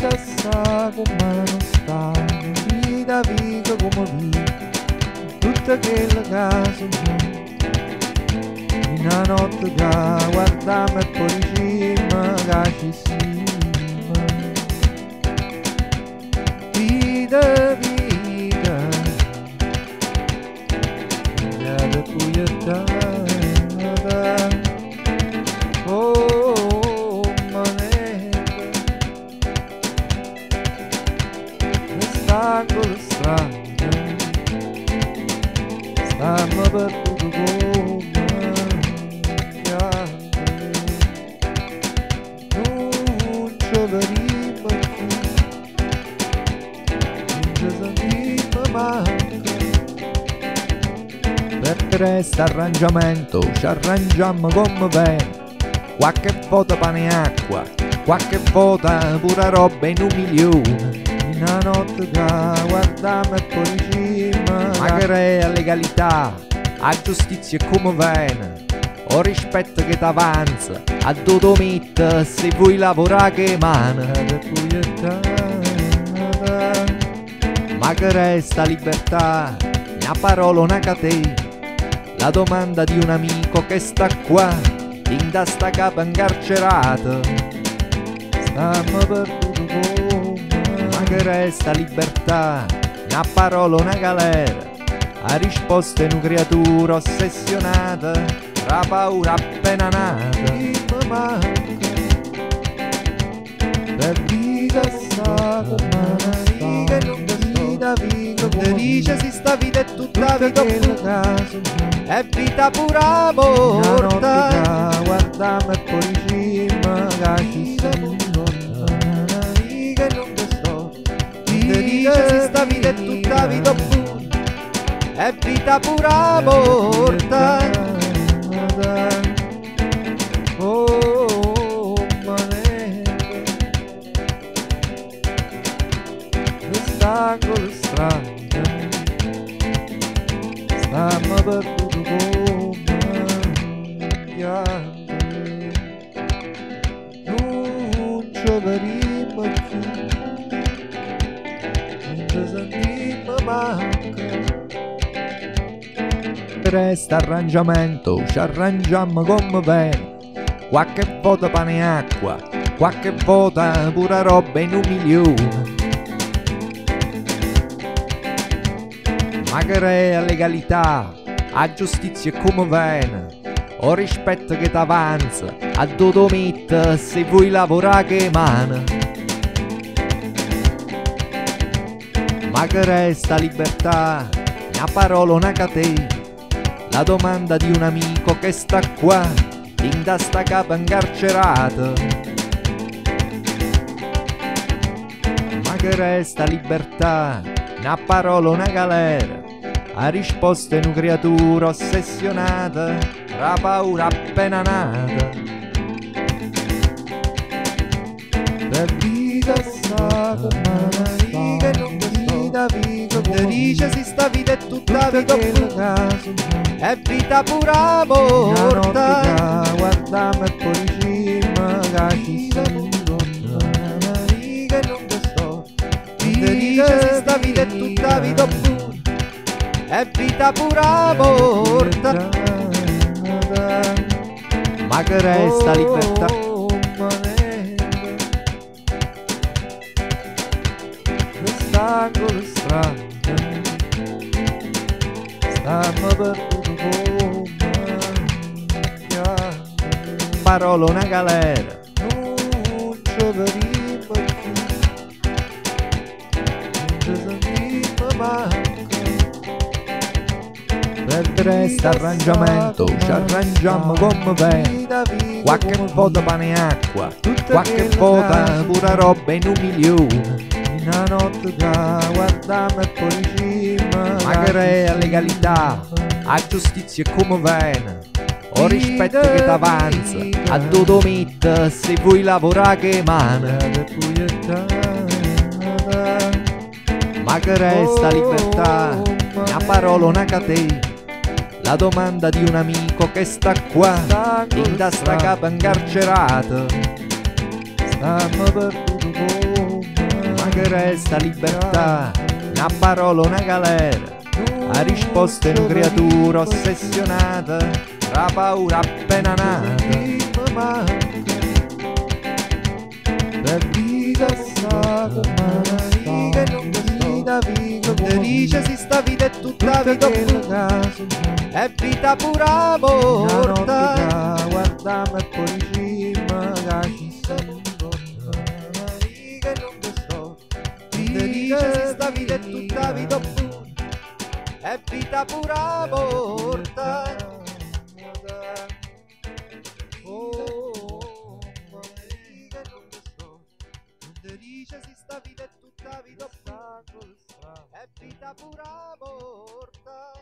vita sta come non sta, vita vita come vita, tutta quella casa una notte che guardiamo e poi diciamo che ci siamo. Vita, vita, vita da pugliatata, strano, stiamo per tutto come non ci vedremo più, non ci sentiremo mai. Per questo arrangiamento ci arrangiamo come bene, qualche volta pane e acqua, qualche volta pure roba in un milione. Una notte che guardiamo e poi diciamo Ma che è legalità, a giustizia come viene o rispetto che t'avanza a tutto mette se vuoi lavorare che mano ma che resta libertà una parola una catena. La domanda di un amico che sta qua in da sta capa incarcerata stiamo per tutto ma che resta libertà una parola una galera a risposta in una creatura ossessionata tra paura appena nata. Mi manca per vita sta come che non vita vita. Come dice si sta vita è tutta vita è vita pura morta. Guardiamo e poi diciamo che ci siamo che non sto dice si sta vita è tutta vita pura è vita pura morta. Oh, manette Quest'angolo strano Stiamo per tutto come piangere Non ci resta arrangiamento, ci arrangiamo come bene. Qualche volta pane e acqua, qualche volta pure roba in un milione. Ma che rea legalità, a giustizia come viene, o rispetto che t'avanza, a mette se vuoi lavorare che mano. Ma che resta libertà, una parola, una catena. La domanda di un amico che sta qua in da sta capa incarcerata ma che resta libertà? Una parola una galera. A risposta in una creatura ossessionata tra paura appena nata. Per vita sta come vita è tutta vita è vita pura morta. Guardiamo e poi diciamo che ci siamo che non sto dice si sta vita è tutta vita pura è vita pura morta. Ma che resta libertà quest'angolo strano stiamo per tutto come parola una galera. Non più non per questo arrangiamento ci arrangiamo come bene qualche volta pane e acqua qualche volta pure roba in un milione una notte che guardiamo e poi diciamo Ma che rea legalità, a giustizia come viene O rispetto che t'avanza, a tutto mette se vuoi lavorare che mano Ma che resta libertà, una parola, una catena. La domanda di un amico che sta qua in da sta. capa incarcerata stiamo per tutto come che resta libertà, una parola, una galera, ha risposto in creatura ossessionata, la paura appena nata. La vita sta come Che non vita, vita, che dice si sta vita è tutta vita, è vita pura Una È vita pura morta. Oh, che non lo so dice se sta vita è tutta vita È vita pura morta